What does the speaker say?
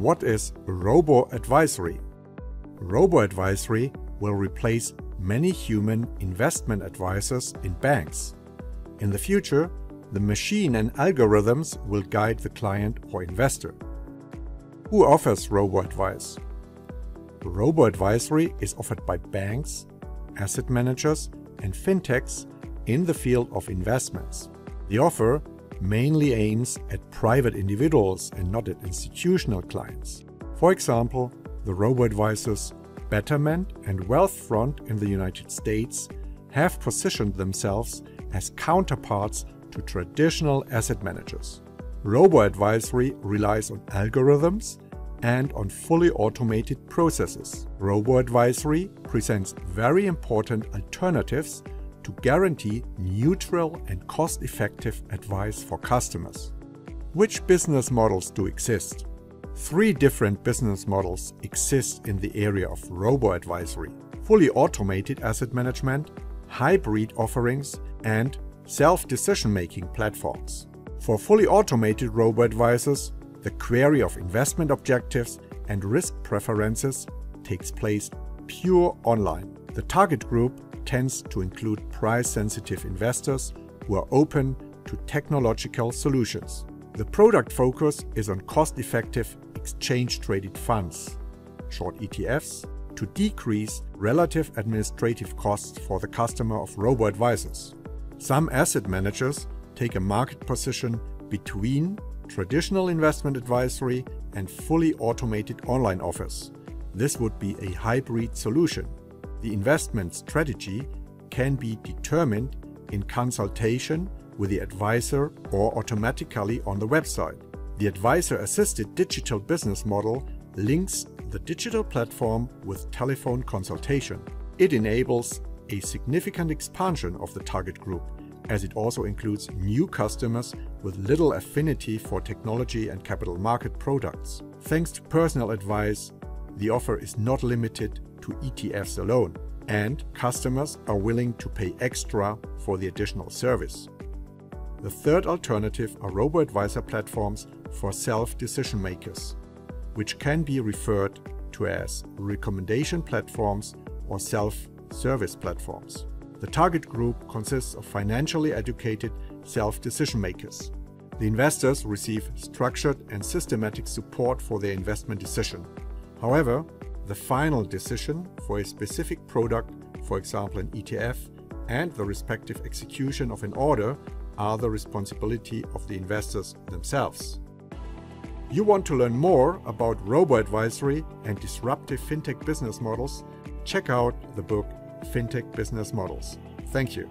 What is robo-advisory? Robo-advisory will replace many human investment advisors in banks. In the future, the machine and algorithms will guide the client or investor. Who offers robo-advice? Robo-advisory is offered by banks, asset managers and fintechs in the field of investments. The offer mainly aims at private individuals and not at institutional clients. For example, the robo-advisors Betterment and Wealthfront in the United States have positioned themselves as counterparts to traditional asset managers. Robo-advisory relies on algorithms and on fully automated processes. Robo-advisory presents very important alternatives to guarantee neutral and cost-effective advice for customers. Which business models do exist? Three different business models exist in the area of robo-advisory. Fully automated asset management, hybrid offerings and self-decision-making platforms. For fully automated robo-advisors, the query of investment objectives and risk preferences takes place pure online. The target group tends to include price-sensitive investors who are open to technological solutions. The product focus is on cost-effective exchange-traded funds, short ETFs, to decrease relative administrative costs for the customer of robo-advisors. Some asset managers take a market position between traditional investment advisory and fully automated online offers. This would be a hybrid solution. The investment strategy can be determined in consultation with the advisor or automatically on the website. The advisor-assisted digital business model links the digital platform with telephone consultation. It enables a significant expansion of the target group, as it also includes new customers with little affinity for technology and capital market products. Thanks to personal advice, the offer is not limited to ETFs alone, and customers are willing to pay extra for the additional service. The third alternative are robo-advisor platforms for self-decision makers, which can be referred to as recommendation platforms or self-service platforms. The target group consists of financially educated self-decision makers. The investors receive structured and systematic support for their investment decision. However, the final decision for a specific product, for example an ETF, and the respective execution of an order are the responsibility of the investors themselves. You want to learn more about robo-advisory and disruptive fintech business models? Check out the book Fintech Business Models. Thank you.